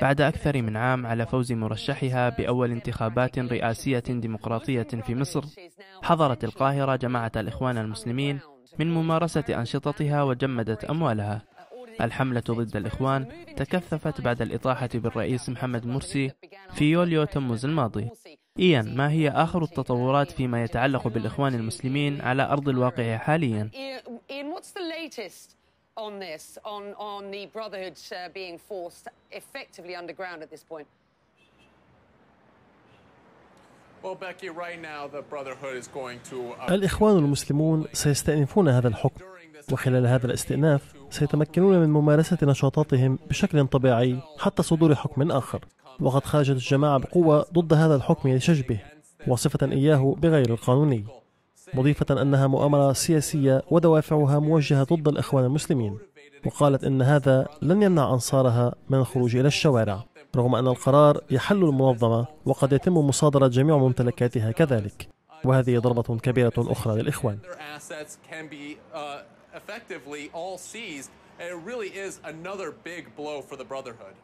بعد أكثر من عام على فوز مرشحها بأول انتخابات رئاسية ديمقراطية في مصر حضرت القاهرة جماعة الإخوان المسلمين من ممارسة أنشطتها وجمدت أموالها. الحملة ضد الإخوان تكثفت بعد الإطاحة بالرئيس محمد مرسي في يوليو تموز الماضي. إيان ما هي آخر التطورات فيما يتعلق بالإخوان المسلمين على أرض الواقع حاليا؟ On this, on, on the Brotherhood uh, being forced effectively underground at this point? Uh, الإخوان المسلمون سيستأنفون هذا الحكم وخلال هذا الاستئناف سيتمكنون من ممارسة نشاطاتهم بشكل طبيعي حتى صدور حكم آخر وقد خرجت الجماعة بقوة ضد هذا الحكم لشجبه وصفة إياه بغير القانوني مضيفة أنها مؤامرة سياسية ودوافعها موجهة ضد الإخوان المسلمين وقالت أن هذا لن يمنع أنصارها من الخروج إلى الشوارع رغم أن القرار يحل المنظمة وقد يتم مصادرة جميع ممتلكاتها كذلك وهذه ضربة كبيرة أخرى للإخوان and it really is another big blow for the Brotherhood.